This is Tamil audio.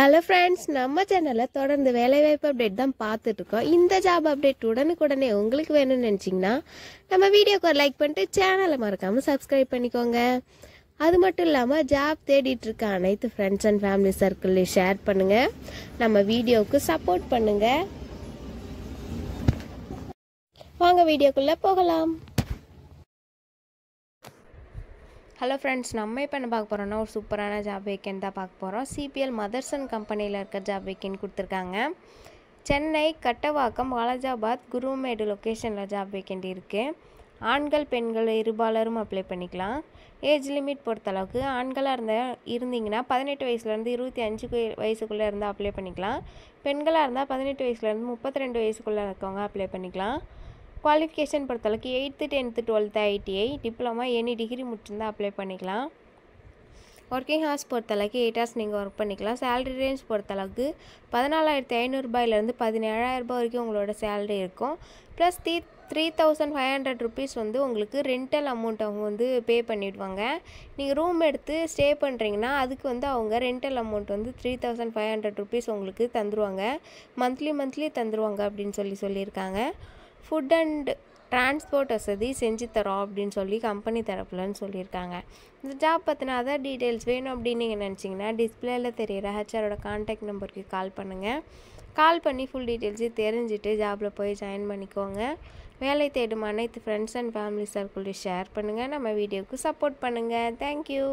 ஹலோ ஃப்ரெண்ட்ஸ் நம்ம சேனலில் தொடர்ந்து வேலைவாய்ப்பு அப்டேட் தான் பார்த்துட்ருக்கோம் இந்த ஜாப் அப்டேட் உடனுக்குடனே உங்களுக்கு வேணும்னு நினச்சிங்கன்னா நம்ம வீடியோக்கு ஒரு லைக் பண்ணிட்டு சேனலை மறக்காமல் சப்ஸ்கிரைப் பண்ணிக்கோங்க. அது மட்டும் இல்லாமல் ஜாப் தேடிட்டு இருக்க அனைத்து ஃப்ரெண்ட்ஸ் அண்ட் ஃபேமிலி சர்க்கிள்லையும் ஷேர் பண்ணுங்கள் நம்ம வீடியோவுக்கு சப்போர்ட் பண்ணுங்கள் வாங்க வீடியோக்குள்ளே போகலாம். ஹலோ ஃப்ரெண்ட்ஸ் நம்ம இப்போ என்ன பார்க்க போகிறோம்னா ஒரு சூப்பரான ஜாப் வேக்கன் தான் பார்க்க போகிறோம் சிபிஎல் மதர்சன் கம்பெனியில் இருக்க ஜாப் வேக்கன் கொடுத்துருக்காங்க. சென்னை கட்டவாக்கம் வாலாஜாபாத் குருமேடு லொக்கேஷனில் ஜாப் வேக்கெண்ட் இருக்குது ஆண்கள் பெண்கள் இருபாலரும் அப்ளை பண்ணிக்கலாம். ஏஜ் லிமிட் பொறுத்தளவுக்கு ஆண்களாக இருந்தால் இருந்தீங்கன்னா பதினெட்டு வயசுலேருந்து இருபத்தி அஞ்சு வயசுக்குள்ளே இருந்தால் அப்ளை பண்ணிக்கலாம். பெண்களாக இருந்தால் பதினெட்டு வயசுலேருந்து முப்பத்தி ரெண்டு வயசுக்குள்ளே இருக்கவங்க அப்ளை பண்ணிக்கலாம். குவாலிஃபிகேஷன் பொறுத்தளவுக்கு eighth tenth twelfth ITI diploma any degree முடிச்சிருந்தா அப்ளை பண்ணிக்கலாம். ஒர்க்கிங் ஹார்ஸ் பொறுத்தளவுக்கு எயிட் ஹவர்ஸ் நீங்கள் ஒர்க் பண்ணிக்கலாம். சேலரி ரேஞ்ச் பொறுத்தளவுக்கு பதினாலாயிரத்தி ஐநூறுரூபாயிலேருந்து பதினேழாயிரரூபா வரைக்கும் உங்களோட சேலரி இருக்கும். Plus three three thousand five hundred rupees வந்து உங்களுக்கு ரெண்டல் அமௌண்ட் அவங்க வந்து பே பண்ணிவிடுவாங்க நீங்கள் ரூம் எடுத்து ஸ்டே பண்ணுறீங்கன்னா அதுக்கு வந்து அவங்க ரெண்டல் அமௌண்ட் வந்து three thousand five hundred rupees உங்களுக்கு தந்துருவாங்க. மந்த்லி மந்த்லி தந்துருவாங்க அப்படின்னு சொல்லி சொல்லியிருக்காங்க. ஃபுட் அண்ட் டிரான்ஸ்போர்ட் வசதி செஞ்சு தரோம் அப்படின்னு சொல்லி கம்பெனி தரப்புலன்னு சொல்லியிருக்காங்க. இந்த ஜாப் பற்றின அதர் டீட்டெயில்ஸ் வேணும் அப்படின்னு நீங்கள் நினச்சிங்கன்னா டிஸ்பிளேயில் தெரியிற ஹெச்ஆரோட கான்டாக்ட் நம்பருக்கு கால் பண்ணுங்கள் கால் பண்ணி ஃபுல் டீட்டெயில்ஸையும் தெரிஞ்சுட்டு ஜாபில் போய் ஜாயின் பண்ணிக்கோங்க. வேலை தேடும் அனைத்து ஃப்ரெண்ட்ஸ் அண்ட் ஃபேமிலி சர்க்குள்ளேயும் ஷேர் பண்ணுங்கள் நம்ம வீடியோவுக்கு சப்போர்ட் பண்ணுங்கள் தேங்க்யூ